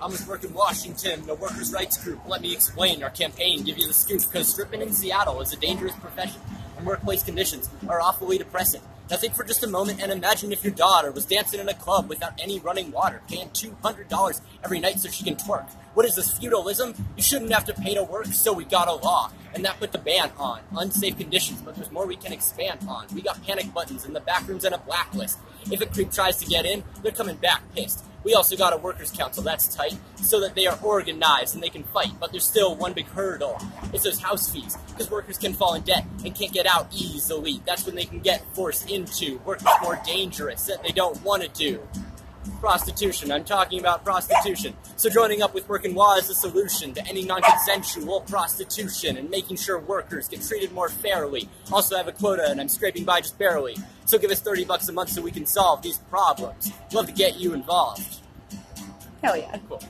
I'm with Working Washington, the workers' rights group. Let me explain our campaign, give you the scoop, because stripping in Seattle is a dangerous profession, and workplace conditions are awfully depressing. Now think for just a moment and imagine if your daughter was dancing in a club without any running water, paying $200 every night so she can twerk. What is this, feudalism? You shouldn't have to pay to work, so we got a law. And that put the ban on unsafe conditions, but there's more we can expand on. We got panic buttons in the back rooms and a blacklist. If a creep tries to get in, they're coming back pissed. We also got a workers' council that's tight, so that they are organized and they can fight. But there's still one big hurdle. It's those house fees, because workers can fall in debt and can't get out easily. That's when they can get forced into work that's more dangerous that they don't want to do. Prostitution. I'm talking about prostitution. So joining up with Working Law is the solution to any non-consensual prostitution and making sure workers get treated more fairly. Also I have a quota and I'm scraping by just barely. So give us 30 bucks a month so we can solve these problems. Love to get you involved. Hell yeah. Cool.